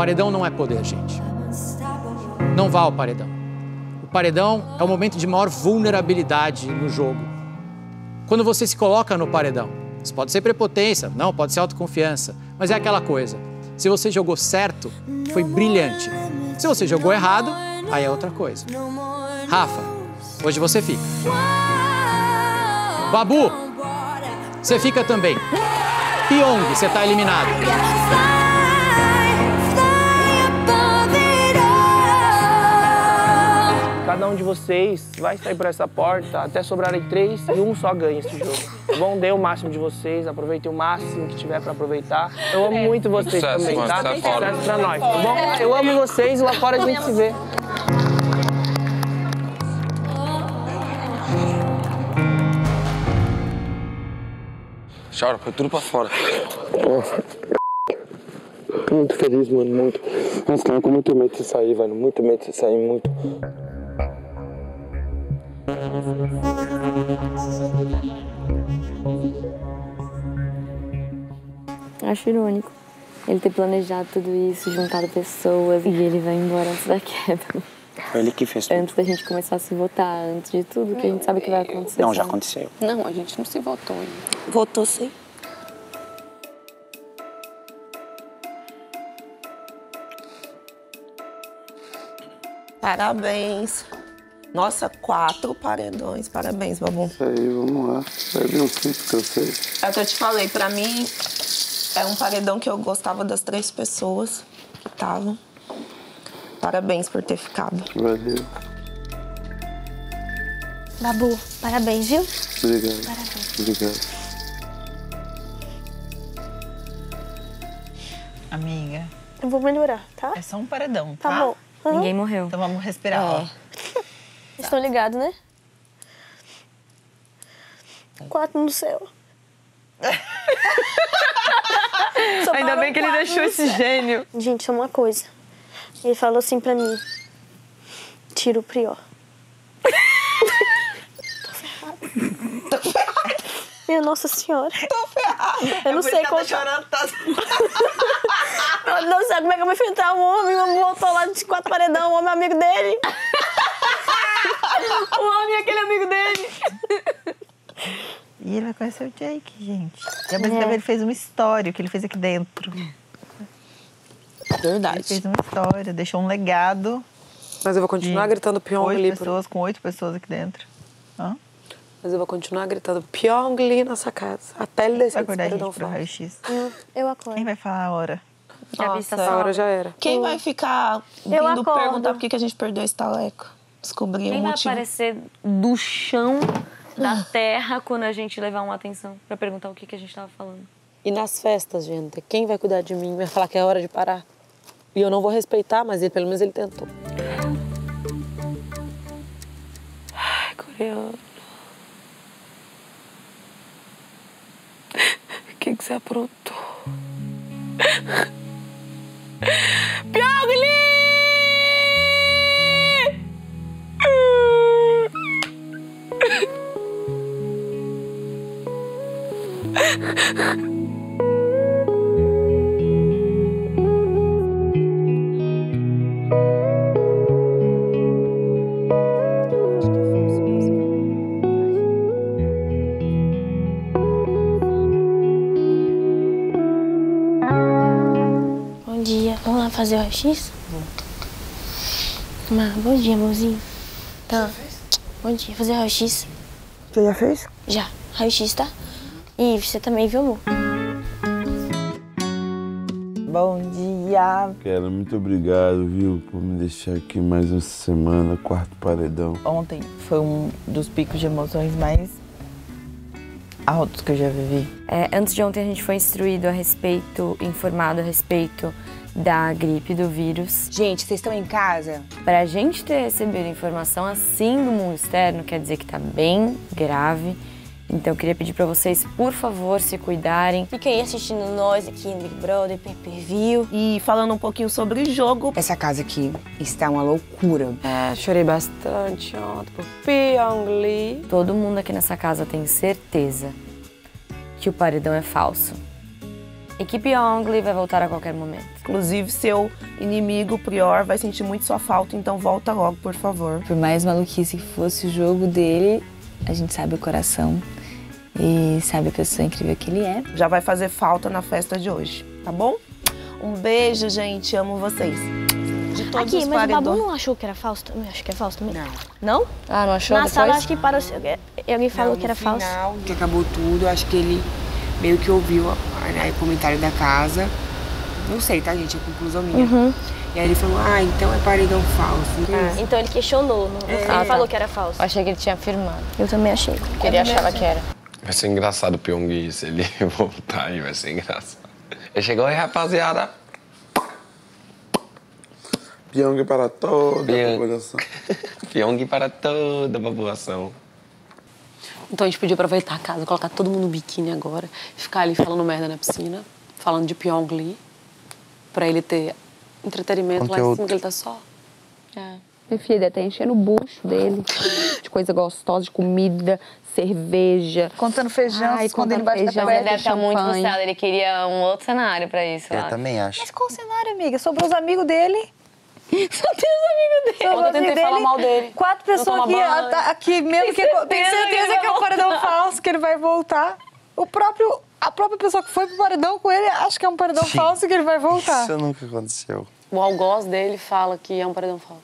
Paredão não é poder, gente. Não vá ao paredão. O paredão é o momento de maior vulnerabilidade no jogo. Quando você se coloca no paredão, isso pode ser prepotência, não, pode ser autoconfiança, mas é aquela coisa. Se você jogou certo, foi brilhante. Se você jogou errado, aí é outra coisa. Rafa, hoje você fica. Babu, você fica também. Pyong, você tá eliminado. Cada um de vocês vai sair por essa porta até sobrarem três e um só ganha esse jogo. Tá bom? Dê o máximo de vocês, aproveitem o máximo que tiver pra aproveitar. Eu amo muito vocês Sucesso, também, mano, tá? Sucesso pra nós, tá bom? Eu amo vocês e lá fora a gente se vê. Chora, foi tudo pra fora. Tô muito feliz, mano, muito. Nossa, tava com muito medo de sair, velho. Muito medo de sair, muito. Acho irônico ele ter planejado tudo isso, juntado pessoas e ele vai embora antes da queda. Foi ele que fez tudo. Antes da gente começar a se votar, antes de tudo, que a gente sabe que vai acontecer. Não, já aconteceu. Não, a gente não se votou. Votou sim. Parabéns. Nossa, quatro paredões. Parabéns, Babu. Isso aí, vamos lá. Bebe um cinco que eu sei. É o que eu te falei, pra mim é um paredão que eu gostava das três pessoas que estavam. Parabéns por ter ficado. Valeu. Babu, parabéns, viu? Obrigado. Parabéns. Obrigado. Amiga, Eu vou melhorar, tá? é só um paredão, tá? Tá bom. Uhum. Ninguém morreu. Então vamos respirar, ó. Estão ligados, né? Quatro no céu. Ainda bem que ele deixou esse céu. gênio. Gente, só uma coisa. Ele falou assim pra mim: tira o prior. Tô ferrada. Minha Nossa Senhora. Tô ferrada. Eu não sei como. como. chorando, tá... Eu não sei como é que eu vou enfrentar um homem. O homem voltou lá de quatro paredão, o homem é amigo dele. O homem é aquele amigo dele. E ele vai conhecer o Jake, gente. E ao mesmo tempo ele fez uma história, o que ele fez aqui dentro. Ele Verdade. fez uma história, deixou um legado. Mas eu vou continuar gritando Pyong oito pessoas, com oito pessoas aqui dentro. Hã? Mas eu vou continuar gritando Pyong Lee nessa casa. Até ele descer acordar a gente pro raio-x. Eu acordo. Quem vai falar a hora? Nossa, Essa hora já era. Quem vai ficar Eu vindo acordo. perguntar por que que a gente perdeu esse taleco? Descobrir Quem o vai motivo. aparecer do chão da terra quando a gente levar uma atenção pra perguntar o que, que a gente tava falando? E nas festas, gente, quem vai cuidar de mim? Vai falar que é hora de parar. E eu não vou respeitar, mas ele, pelo menos ele tentou. Ai, coreano. O que, que você aprontou? Bom dia. Vamos lá fazer o raio-x? Má, bom dia, amorzinho. Tá. Bom dia. Fazer raio-x? Você já fez? Já. Raio-x, tá? E você também, viu, amor? Bom dia! Cara, muito obrigado, viu, por me deixar aqui mais uma semana, quarto paredão. Ontem foi um dos picos de emoções mais altos que eu já vivi. É, antes de ontem a gente foi instruído a respeito, informado a respeito da gripe, do vírus. Gente, vocês estão em casa? Pra gente ter recebido informação assim do mundo externo, quer dizer que tá bem grave. Então eu queria pedir pra vocês, por favor, se cuidarem. Fica aí assistindo nós aqui no Big Brother, Pay Per View. E falando um pouquinho sobre o jogo. Essa casa aqui está uma loucura. É, chorei bastante ontem por Pyong Lee. Todo mundo aqui nessa casa tem certeza que o paredão é falso. Equipe Ongli vai voltar a qualquer momento. Inclusive, seu inimigo, o Prior, vai sentir muito sua falta, então volta logo, por favor. Por mais maluquice que fosse o jogo dele, a gente sabe o coração e sabe a pessoa incrível que ele é. Já vai fazer falta na festa de hoje, tá bom? Um beijo, gente. Amo vocês. De todos Aqui, os mas o Babu paredões. não achou que era falso também? Acho que é falso também. Não. Não? Ah, não achou Na depois? sala, acho que parou. Alguém falou Não, que no era falso. final, que acabou tudo, acho que ele meio que ouviu o comentário da casa. Não sei, tá, gente? É conclusão minha. Uhum. E aí ele falou, ah, então é paredão falso. Então ele questionou, não, É. ele falou que era falso. Eu achei que ele tinha afirmado. Eu também achei. Que ele achava que era. Vai ser engraçado o Pyong se ele voltar aí, vai ser engraçado. Ele chegou aí, rapaziada. Pyong para toda a Pyong. população. Pyong para toda a população. Então a gente podia aproveitar a casa, colocar todo mundo no biquíni agora, ficar ali falando merda na piscina, falando de Pyong Lee, pra ele ter entretenimento lá em Conteúdo. cima, que ele tá só. É. Minha filha deve estar enchendo o bucho dele de coisa gostosa, de comida, cerveja. Contando feijão, Ai, escondendo embaixo da feijão. Mas ele deve estar muito champanhe. frustrado. Ele queria um outro cenário pra isso. Eu lá. também acho. Mas qual cenário, amiga? Sobrou os amigos dele. Só tem os amigos dele. Eu tentei falar mal dele. Quatro pessoas aqui, a- aqui mesmo que tem certeza que certeza ele que é um vai paredão falso, que ele vai voltar. O próprio, a própria pessoa que foi pro paredão com ele acha que é um paredão Sim. falso e que ele vai voltar. Isso nunca aconteceu. O algoz dele fala que é um paredão falso.